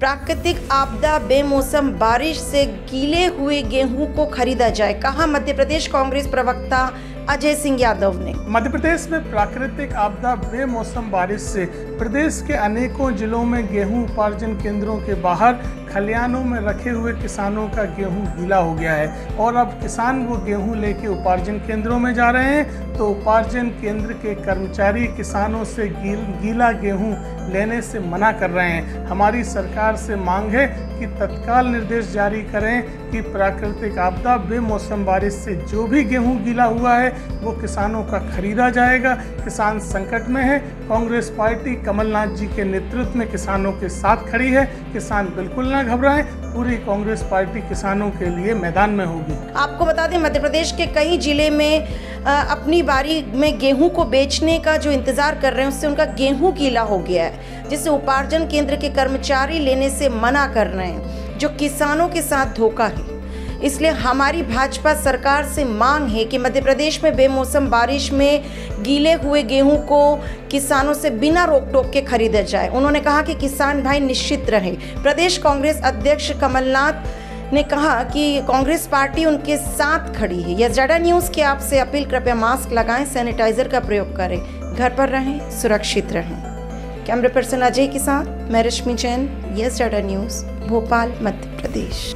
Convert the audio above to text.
प्राकृतिक आपदा, बेमौसम, बारिश से गीले हुए गेहूँ को खरीदा जाए, कहा मध्य प्रदेश कांग्रेस प्रवक्ता अजय सिंह यादव ने। मध्य प्रदेश में प्राकृतिक आपदा, बेमौसम, बारिश से प्रदेश के अनेकों जिलों में गेहूँ उपार्जन केंद्रों के बाहर खलियानों में रखे हुए किसानों का गेहूँ गीला हो गया है। और अब किसान वो गेहूँ लेके उपार्जन केंद्रों में जा रहे हैं। तो उपार्जन केंद्र के कर्मचारी किसानों से गील, गीला गेहूँ लेने से मना कर रहे हैं। हमारी सरकार से मांग है कि तत्काल निर्देश जारी करें कि प्राकृतिक आपदा बेमौसम बारिश से जो भी गेहूँ गीला हुआ है वो किसानों का खरीदा जाएगा। किसान संकट में है। कांग्रेस पार्टी कमलनाथ जी के नेतृत्व में किसानों के साथ खड़ी है। किसान बिल्कुल ना घबराएँ, पूरी कांग्रेस पार्टी किसानों के लिए मैदान में होगी। आपको बता दें, मध्य प्रदेश के कई ज़िले में अपनी बारी में गेहूँ को बेचने का जो इंतज़ार कर रहे हैं, उससे उनका गेहूँ गीला हो गया है, जिससे उपार्जन केंद्र के कर्मचारी लेने से मना कर रहे हैं, जो किसानों के साथ धोखा है। इसलिए हमारी भाजपा सरकार से मांग है कि मध्य प्रदेश में बेमौसम बारिश में गीले हुए गेहूँ को किसानों से बिना रोक टोक के खरीदा जाए। उन्होंने कहा कि किसान भाई निश्चित रहे। प्रदेश कांग्रेस अध्यक्ष कमलनाथ ने कहा कि कांग्रेस पार्टी उनके साथ खड़ी है। यह जडा न्यूज़ की आपसे अपील, कृपया मास्क लगाएँ, सैनिटाइजर का प्रयोग करें। घर पर रहें, सुरक्षित रहें। कैमरे पर्सन अजय के साथ, मैं रश्मि जैन, यस, जडा न्यूज़, भोपाल, मध्य प्रदेश।